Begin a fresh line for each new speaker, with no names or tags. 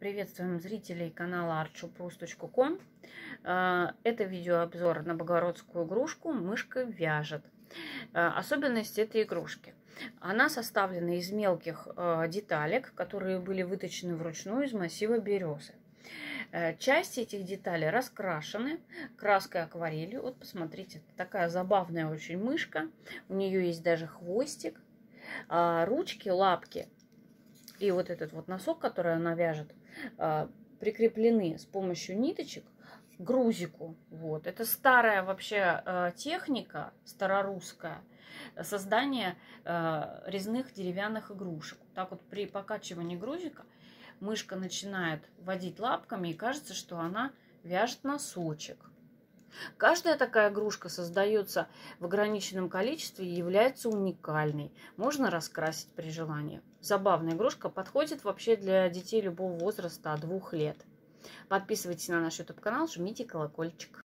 Приветствуем зрителей канала artshoprus.com. А, это видеообзор на богородскую игрушку «Мышка вяжет». А, особенность этой игрушки. Она составлена из мелких а, деталек, которые были выточены вручную из массива березы. Части этих деталей раскрашены краской акварелью. Вот посмотрите, такая забавная очень мышка. У нее есть даже хвостик. Ручки, лапки и вот этот вот носок, который она вяжет, а, прикреплены с помощью ниточек к грузику. Вот. Это старая вообще а, техника, старорусская, создание а, резных деревянных игрушек. Так вот при покачивании грузика мышка начинает водить лапками и кажется, что она вяжет носочек. Каждая такая игрушка создается в ограниченном количестве и является уникальной. Можно раскрасить при желании. Забавная игрушка подходит вообще для детей любого возраста от двух лет. Подписывайтесь на наш YouTube канал, жмите колокольчик.